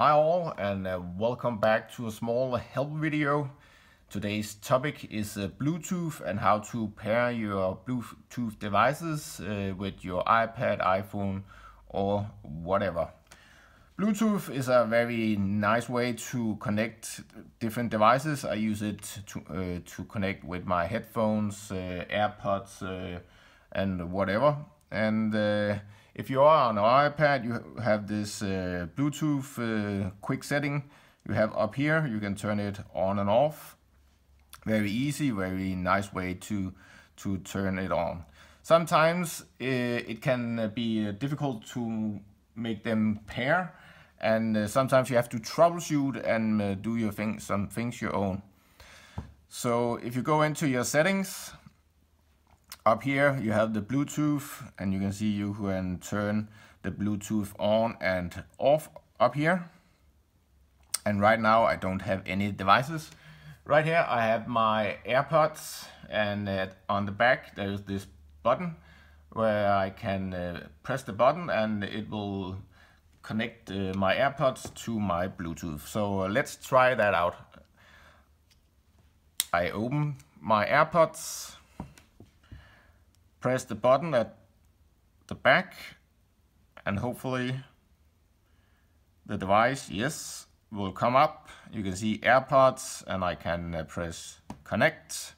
Hi all and uh, welcome back to a small help video. Today's topic is uh, Bluetooth and how to pair your Bluetooth devices uh, with your iPad, iPhone or whatever. Bluetooth is a very nice way to connect different devices. I use it to, uh, to connect with my headphones, uh, AirPods uh, and whatever. And if you are on an iPad, you have this uh, Bluetooth uh, quick setting you have up here. You can turn it on and off. Very easy, very nice way to, to turn it on. Sometimes uh, it can be uh, difficult to make them pair and uh, sometimes you have to troubleshoot and do your thing, some things your own. So if you go into your settings up here you have the Bluetooth and you can see you can turn the Bluetooth on and off up here. And right now I don't have any devices. Right here I have my AirPods and uh, on the back there's this button where I can uh, press the button and it will connect uh, my AirPods to my Bluetooth. So uh, let's try that out. I open my AirPods press the button at the back and hopefully the device, yes, will come up. You can see AirPods and I can uh, press connect.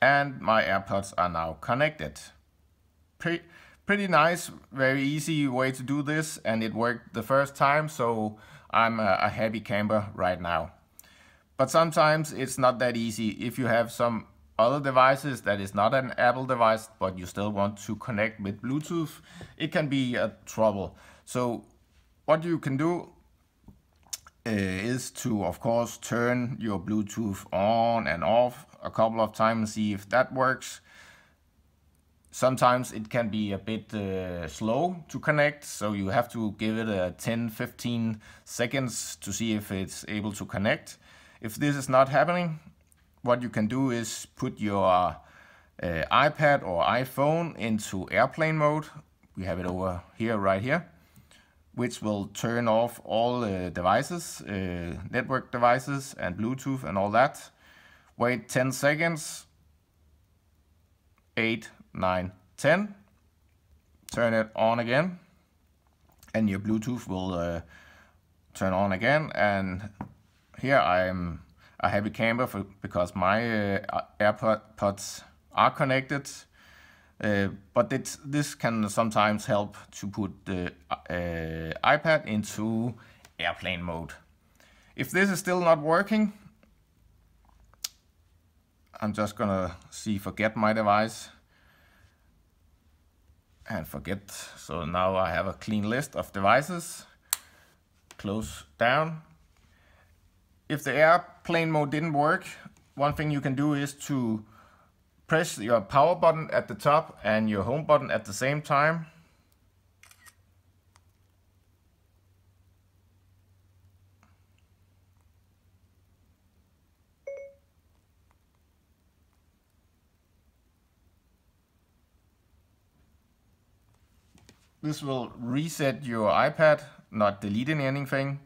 And my AirPods are now connected. Pre pretty nice, very easy way to do this and it worked the first time so I'm a, a happy camper right now. But sometimes it's not that easy. If you have some other devices that is not an Apple device, but you still want to connect with Bluetooth, it can be a trouble. So what you can do uh, is to, of course, turn your Bluetooth on and off a couple of times see if that works. Sometimes it can be a bit uh, slow to connect, so you have to give it a 10-15 seconds to see if it's able to connect. If this is not happening, what you can do is put your uh, iPad or iPhone into airplane mode. We have it over here, right here, which will turn off all uh, devices, uh, network devices and Bluetooth and all that. Wait 10 seconds, 8, 9, 10. Turn it on again and your Bluetooth will uh, turn on again. And here I'm a happy camper for, because my uh, AirPods are connected. Uh, but it, this can sometimes help to put the uh, iPad into airplane mode. If this is still not working, I'm just gonna see forget my device and forget. So now I have a clean list of devices. Close down if the airplane mode didn't work, one thing you can do is to press your power button at the top and your home button at the same time. This will reset your iPad, not deleting anything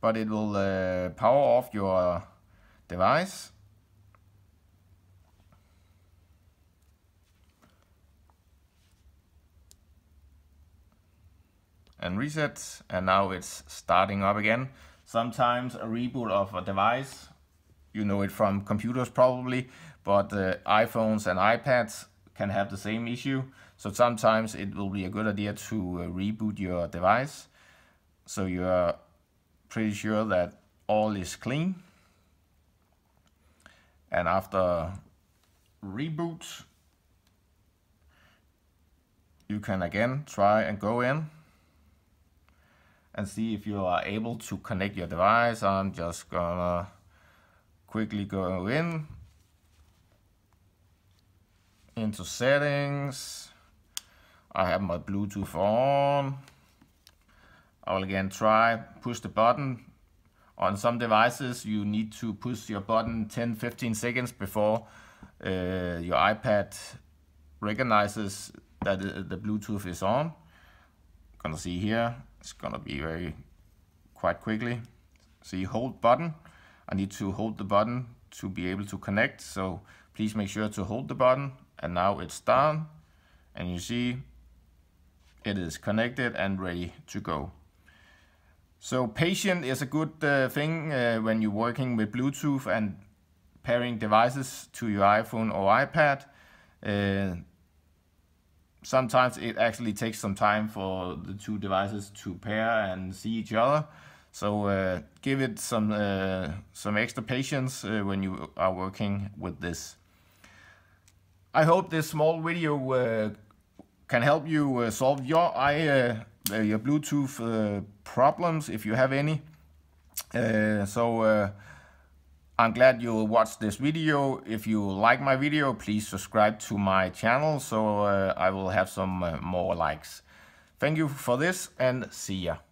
but it will uh, power off your device. and reset and now it's starting up again. Sometimes a reboot of a device, you know it from computers probably, but uh, iPhones and iPads can have the same issue. So sometimes it will be a good idea to uh, reboot your device. So you're pretty sure that all is clean. And after reboot, you can again try and go in and see if you are able to connect your device. I'm just gonna quickly go in into settings. I have my Bluetooth on. I will again try, push the button. On some devices, you need to push your button 10-15 seconds before uh, your iPad recognizes that the Bluetooth is on. Gonna see here, It's gonna be very quite quickly. See hold button. I need to hold the button to be able to connect. So please make sure to hold the button and now it's done. And you see it is connected and ready to go. So patient is a good uh, thing uh, when you're working with Bluetooth and pairing devices to your iPhone or iPad. Uh, sometimes it actually takes some time for the two devices to pair and see each other. So uh, give it some uh, some extra patience uh, when you are working with this. I hope this small video can help you solve your i your Bluetooth problems if you have any. so I'm glad you watched this video. If you like my video, please subscribe to my channel so uh, I will have some uh, more likes. Thank you for this and see ya.